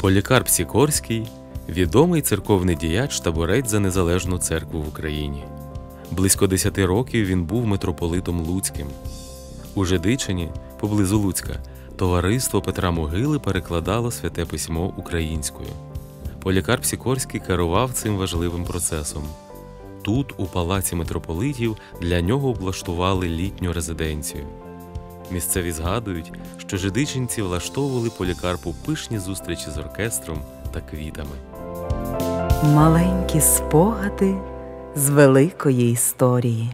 Полікарп Сікорський відомий церковний діяч та борець за незалежну церкву в Україні. Близько 10 років він був митрополитом Луцьким. У Жидичині, поблизу Луцька, товариство Петра Могили перекладало святе письмо українською. Полікарп Сікорський керував цим важливим процесом. Тут, у палаці митрополитів, для нього облаштували літню резиденцію. Місцеві згадують, що жидичинці влаштовували полікарпу пишні зустрічі з оркестром та квітами. Маленькі спогади з великої історії.